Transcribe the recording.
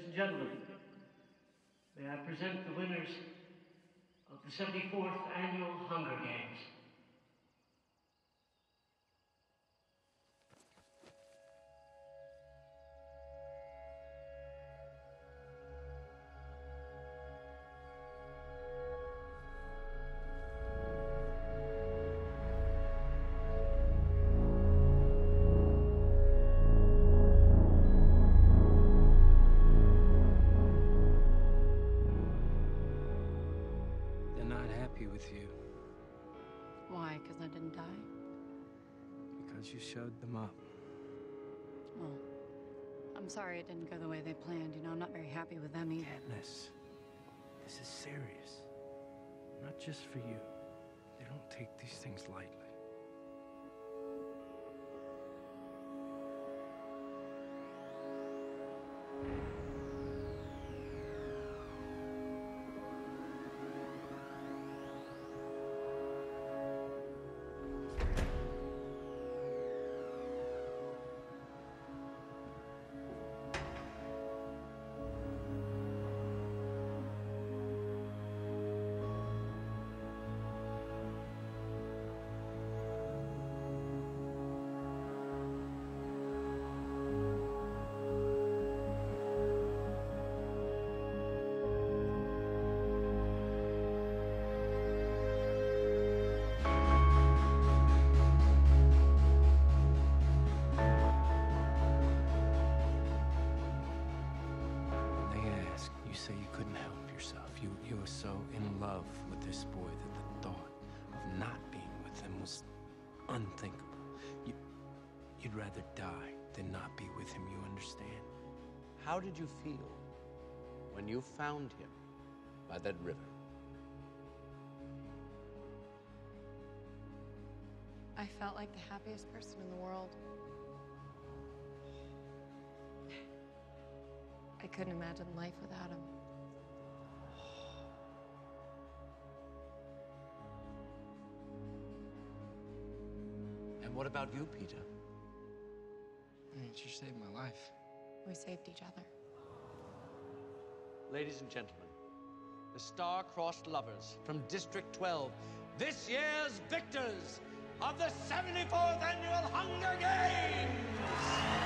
Ladies and gentlemen, may I present the winners of the 74th Annual Hunger Games. Happy with you Why? Because I didn't die? because you showed them up. Well, I'm sorry it didn't go the way they planned. You know, I'm not very happy with them either. Katniss, this is serious. Not just for you. They don't take these things lightly. You, you were so in love with this boy that the thought of not being with him was unthinkable. You, you'd rather die than not be with him, you understand? How did you feel when you found him by that river? I felt like the happiest person in the world. I couldn't imagine life without him. What about you, Peeta? She saved my life. We saved each other. Ladies and gentlemen, the star-crossed lovers from District 12, this year's victors of the 74th Annual Hunger Games!